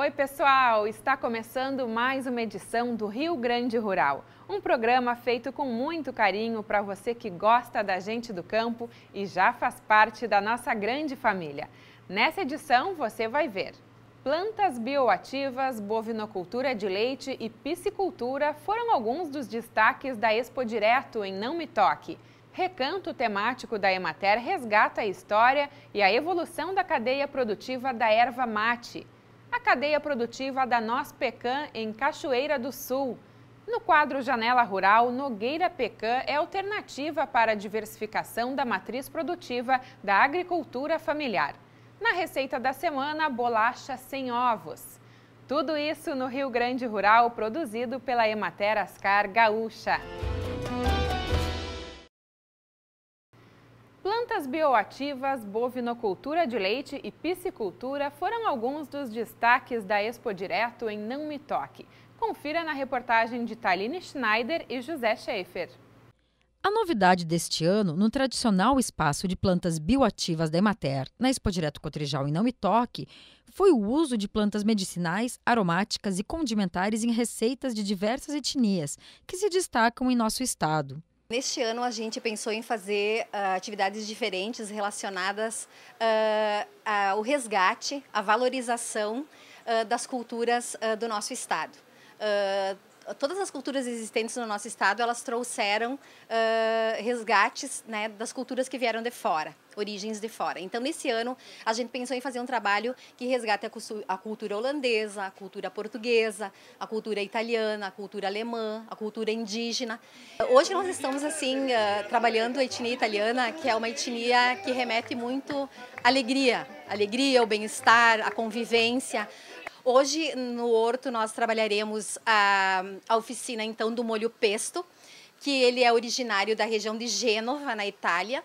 Oi, pessoal! Está começando mais uma edição do Rio Grande Rural. Um programa feito com muito carinho para você que gosta da gente do campo e já faz parte da nossa grande família. Nessa edição você vai ver. Plantas bioativas, bovinocultura de leite e piscicultura foram alguns dos destaques da Expo Direto em Não Me Toque. Recanto temático da Emater resgata a história e a evolução da cadeia produtiva da erva mate a cadeia produtiva da Nós Pecan em Cachoeira do Sul. No quadro Janela Rural, Nogueira Pecan é alternativa para a diversificação da matriz produtiva da agricultura familiar. Na receita da semana, bolacha sem ovos. Tudo isso no Rio Grande Rural, produzido pela Emater Ascar Gaúcha. Bioativas, bovinocultura de leite e piscicultura foram alguns dos destaques da Expo Direto em Não Me Toque. Confira na reportagem de Taline Schneider e José Schaefer. A novidade deste ano, no tradicional espaço de plantas bioativas da Emater, na Expo Direto Cotrijal em Não Me Toque, foi o uso de plantas medicinais, aromáticas e condimentares em receitas de diversas etnias, que se destacam em nosso estado. Neste ano a gente pensou em fazer uh, atividades diferentes relacionadas uh, ao resgate, à valorização uh, das culturas do nosso estado. Todas as culturas existentes no nosso estado, elas trouxeram resgates né, das culturas que vieram de fora, origens de fora. Então, nesse ano, a gente pensou em fazer um trabalho que resgate a, cultura holandesa, a cultura portuguesa, a cultura italiana, a cultura alemã, a cultura indígena. Hoje nós estamos, assim, uh, trabalhando a etnia italiana, que é uma etnia que remete muito à alegria, alegria, o bem-estar, a convivência, Hoje, no Horto, nós trabalharemos a, a oficina, então, do molho pesto, que ele é originário da região de Gênova, na Itália.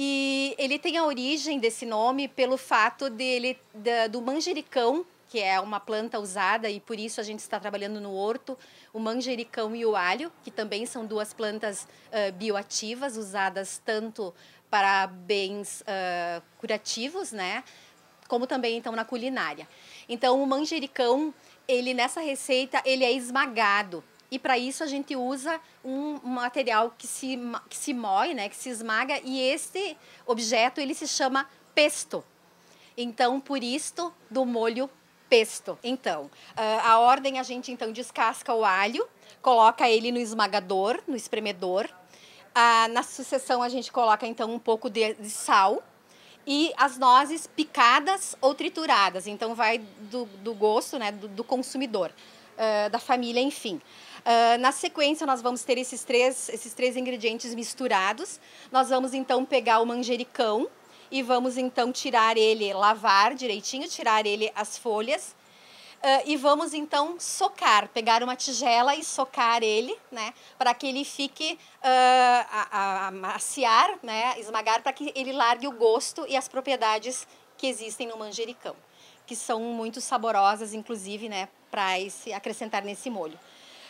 E ele tem a origem desse nome pelo fato dele, da, do manjericão, que é uma planta usada e por isso a gente está trabalhando no horto, o manjericão e o alho, que também são duas plantas uh, bioativas usadas tanto para bens uh, curativos, né, como também então na culinária. Então o manjericão, ele nessa receita, ele é esmagado. E para isso a gente usa um material que se, que se moe, né, que se esmaga, e este objeto ele se chama pesto. Então, por isto, do molho pesto. Então, ah, a ordem a gente então descasca o alho, coloca ele no esmagador, no espremedor. Ah, na sucessão a gente coloca então um pouco de, de sal, e as nozes picadas ou trituradas. Então, vai do, do gosto né, do, do consumidor, uh, da família, enfim. Uh, na sequência, nós vamos ter esses três, esses três ingredientes misturados. Nós vamos, então, pegar o manjericão e vamos, então, tirar ele, lavar direitinho, tirar ele as folhas Uh, e vamos então socar, pegar uma tigela e socar ele, né, para que ele fique uh, a, a, maciar, né, esmagar, para que ele largue o gosto e as propriedades que existem no manjericão, que são muito saborosas, inclusive, né, para acrescentar nesse molho.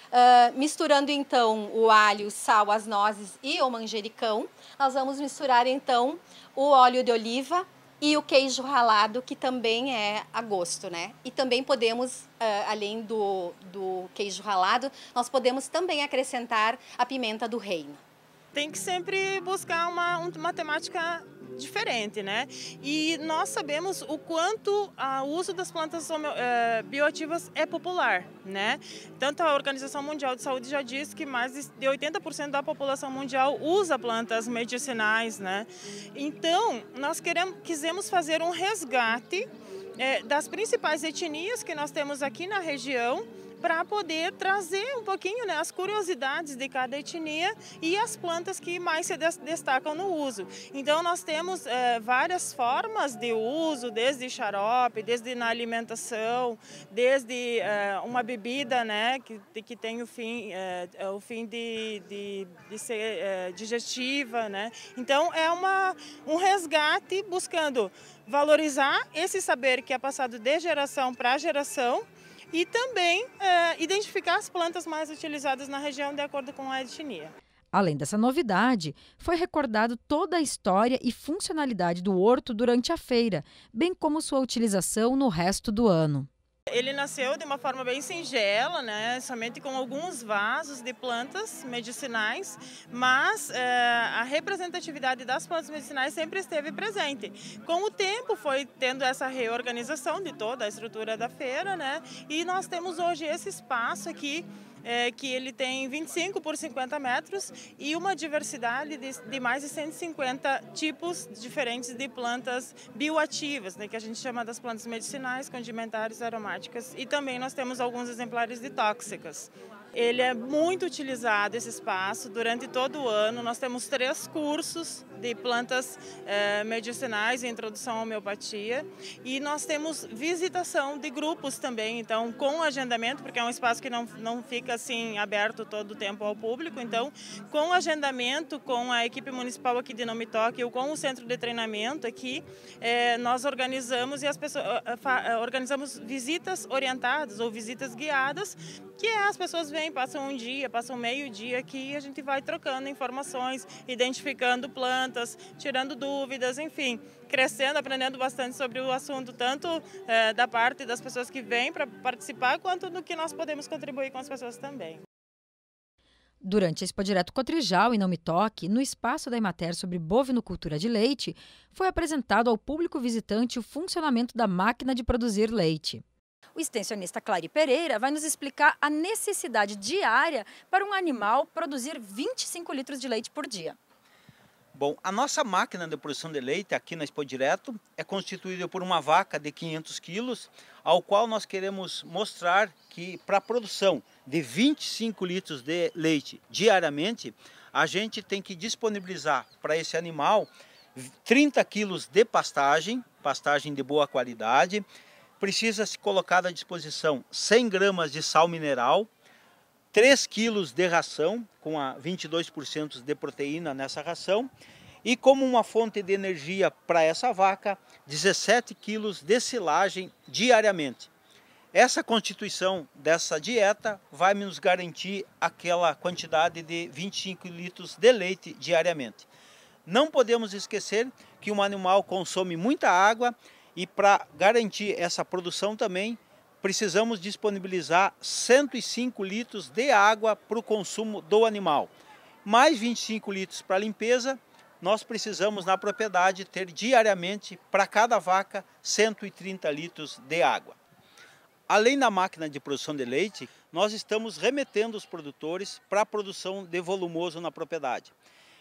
Uh, misturando então o alho, o sal, as nozes e o manjericão, nós vamos misturar então o óleo de oliva, e o queijo ralado, que também é a gosto, né? E também podemos, uh, além do, do queijo ralado, nós podemos também acrescentar a pimenta do reino. Tem que sempre buscar uma, uma temática diferente, né? E nós sabemos o quanto o uso das plantas é, bioativas é popular, né? Tanto a Organização Mundial de Saúde já diz que mais de 80% da população mundial usa plantas medicinais, né? Então, nós queremos, quisemos fazer um resgate é, das principais etnias que nós temos aqui na região para poder trazer um pouquinho né, as curiosidades de cada etnia e as plantas que mais se destacam no uso. Então nós temos é, várias formas de uso, desde xarope, desde na alimentação, desde é, uma bebida né, que, que tem o fim, é, o fim de, de, de ser digestiva. Né? Então é uma, um resgate buscando valorizar esse saber que é passado de geração para geração e também é, identificar as plantas mais utilizadas na região de acordo com a etnia. Além dessa novidade, foi recordado toda a história e funcionalidade do horto durante a feira, bem como sua utilização no resto do ano. Ele nasceu de uma forma bem singela, né? somente com alguns vasos de plantas medicinais, mas é, a representatividade das plantas medicinais sempre esteve presente. Com o tempo foi tendo essa reorganização de toda a estrutura da feira, né? e nós temos hoje esse espaço aqui é, que ele tem 25 por 50 metros e uma diversidade de, de, mais de 150 tipos diferentes de plantas bioativas, né, que a gente chama das plantas medicinais, condimentares, aromáticas. E também nós temos alguns exemplares de tóxicas. Ele é muito utilizado, esse espaço, durante todo o ano. Nós temos três cursos de plantas eh, medicinais e introdução à homeopatia. E nós temos visitação de grupos também, então com agendamento, porque é um espaço que não, não fica assim aberto todo o tempo ao público. Então, com agendamento, com a equipe municipal aqui de Nome Toque ou com o centro de treinamento aqui, eh, nós organizamos e as pessoas eh, organizamos visitas orientadas ou visitas guiadas, que é as pessoas vêm, passam um dia, passam meio dia aqui e a gente vai trocando informações, identificando plantas plantas, tirando dúvidas, enfim, crescendo, aprendendo bastante sobre o assunto, tanto é, da parte das pessoas que vêm para participar, quanto do que nós podemos contribuir com as pessoas também. Durante a Expo Direto Cotrijal e Não Me Toque, no espaço da Emater sobre bovinocultura de leite, foi apresentado ao público visitante o funcionamento da máquina de produzir leite. O extensionista Clary Pereira vai nos explicar a necessidade diária para um animal produzir 25 litros de leite por dia. Bom, a nossa máquina de produção de leite aqui na Expo Direto é constituída por uma vaca de 500 quilos, ao qual nós queremos mostrar que para a produção de 25 litros de leite diariamente, a gente tem que disponibilizar para esse animal 30 quilos de pastagem, pastagem de boa qualidade, precisa se colocar à disposição 100 gramas de sal mineral, 3 quilos de ração, com a 22% de proteína nessa ração, e como uma fonte de energia para essa vaca, 17 quilos de silagem diariamente. Essa constituição dessa dieta vai nos garantir aquela quantidade de 25 litros de leite diariamente. Não podemos esquecer que um animal consome muita água e para garantir essa produção também precisamos disponibilizar 105 litros de água para o consumo do animal. Mais 25 litros para limpeza, nós precisamos na propriedade ter diariamente para cada vaca 130 litros de água. Além da máquina de produção de leite, nós estamos remetendo os produtores para a produção de volumoso na propriedade.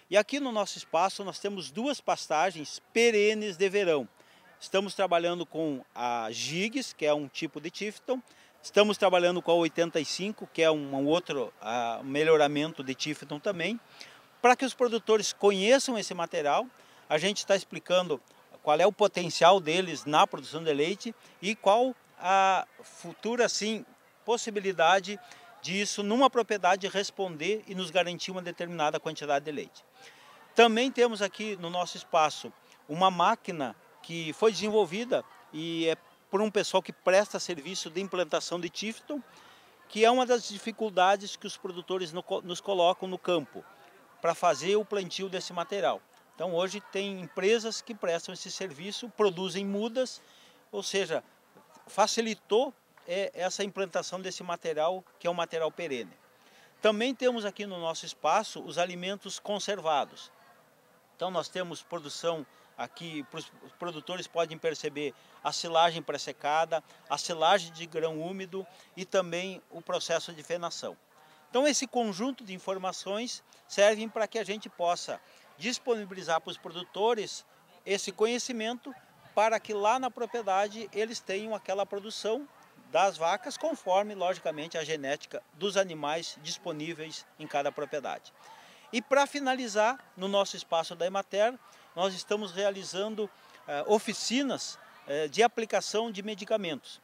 E aqui no nosso espaço nós temos duas pastagens perenes de verão. Estamos trabalhando com a Gigs, que é um tipo de Tifton. Estamos trabalhando com a 85, que é um, outro uh, melhoramento de Tifton também. Para que os produtores conheçam esse material, a gente está explicando qual é o potencial deles na produção de leite e qual a futura assim, possibilidade disso numa propriedade responder e nos garantir uma determinada quantidade de leite. Também temos aqui no nosso espaço uma máquina que foi desenvolvida e é por um pessoal que presta serviço de implantação de Tifton, que é uma das dificuldades que os produtores nos colocam no campo para fazer o plantio desse material. Então hoje tem empresas que prestam esse serviço, produzem mudas, ou seja, facilitou é, essa implantação desse material que é um material perene. Também temos aqui no nosso espaço os alimentos conservados. Então nós temos produção Aqui os produtores podem perceber a silagem pré-secada, a silagem de grão úmido e também o processo de fenação. Então esse conjunto de informações servem para que a gente possa disponibilizar para os produtores esse conhecimento para que lá na propriedade eles tenham aquela produção das vacas conforme, logicamente, a genética dos animais disponíveis em cada propriedade. E para finalizar, no nosso espaço da Emater, nós estamos realizando eh, oficinas eh, de aplicação de medicamentos.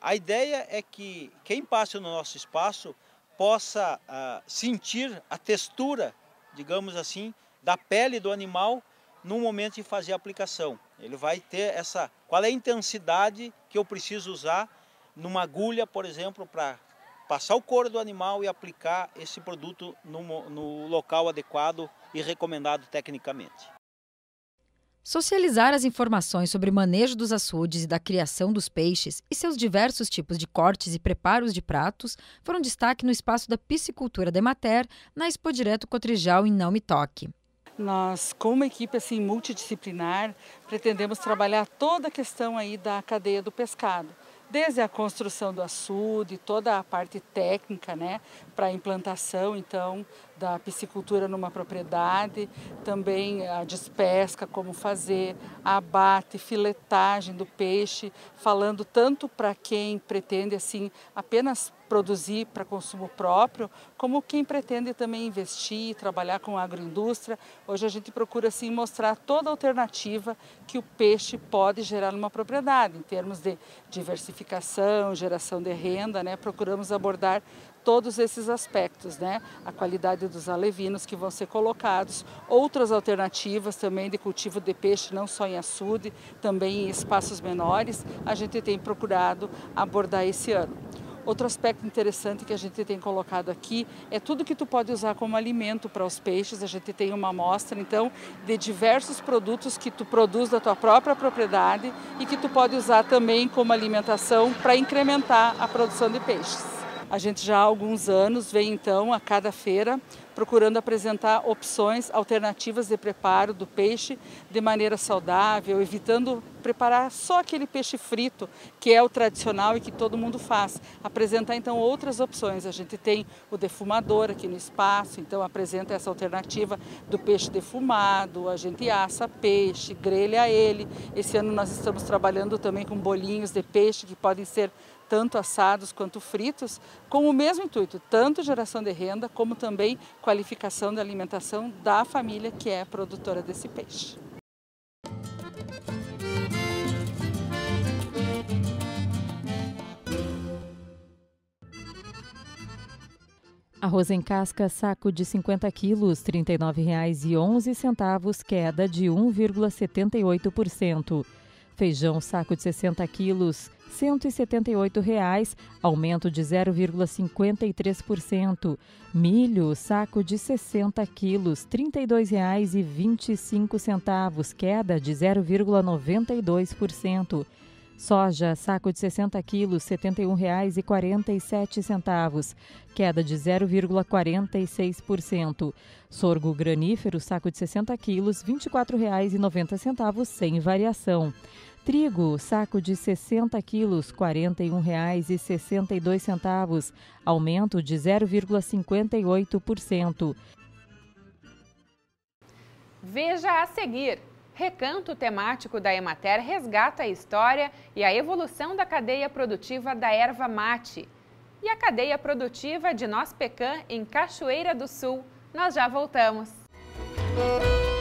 A ideia é que quem passe no nosso espaço possa ah, sentir a textura, digamos assim, da pele do animal no momento de fazer a aplicação. Ele vai ter essa, qual é a intensidade que eu preciso usar numa agulha, por exemplo, para passar o couro do animal e aplicar esse produto no, no local adequado e recomendado tecnicamente. Socializar as informações sobre o manejo dos açudes e da criação dos peixes e seus diversos tipos de cortes e preparos de pratos foram destaque no espaço da piscicultura de Mater, na Expo Direto Cotrijal em Não Me Toque. Nós, como equipe assim multidisciplinar, pretendemos trabalhar toda a questão aí da cadeia do pescado desde a construção do açude, toda a parte técnica, né, para a implantação, então, da piscicultura numa propriedade, também a despesca, como fazer, abate, filetagem do peixe, falando tanto para quem pretende assim apenas produzir para consumo próprio, como quem pretende também investir, trabalhar com agroindústria. Hoje a gente procura assim mostrar toda a alternativa que o peixe pode gerar numa propriedade, em termos de diversificação, geração de renda, né? Procuramos abordar todos esses aspectos, né? A qualidade dos alevinos que vão ser colocados, outras alternativas também de cultivo de peixe, não só em açude, também em espaços menores, a gente tem procurado abordar esse ano. Outro aspecto interessante que a gente tem colocado aqui é tudo que tu pode usar como alimento para os peixes. A gente tem uma amostra, então, de diversos produtos que tu produz da tua própria propriedade e que tu pode usar também como alimentação para incrementar a produção de peixes. A gente já há alguns anos vem então a cada feira procurando apresentar opções alternativas de preparo do peixe de maneira saudável, evitando preparar só aquele peixe frito, que é o tradicional e que todo mundo faz. Apresentar então outras opções. A gente tem o defumador aqui no espaço, então apresenta essa alternativa do peixe defumado, a gente assa peixe, grelha ele. Esse ano nós estamos trabalhando também com bolinhos de peixe que podem ser tanto assados quanto fritos, com o mesmo intuito, tanto geração de renda, como também qualificação da alimentação da família que é produtora desse peixe. Arroz em casca, saco de 50 quilos, R$ 39,11, queda de 1,78%. Feijão saco de 60 quilos, 178 reais, aumento de 0,53%. Milho saco de 60 quilos, R$ 32,25, queda de 0,92%. Soja, saco de 60 quilos, R$ 71,47, queda de 0,46%. Sorgo granífero, saco de 60 quilos, R$ 24,90, sem variação. Trigo, saco de 60 quilos, R$ 41,62, aumento de 0,58%. Veja a seguir. Recanto temático da Emater resgata a história e a evolução da cadeia produtiva da erva mate. E a cadeia produtiva de Noz Pecan, em Cachoeira do Sul. Nós já voltamos. Música